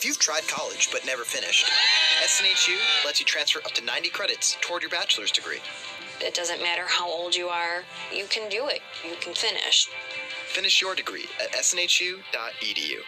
If you've tried college but never finished, SNHU lets you transfer up to 90 credits toward your bachelor's degree. It doesn't matter how old you are, you can do it. You can finish. Finish your degree at snhu.edu.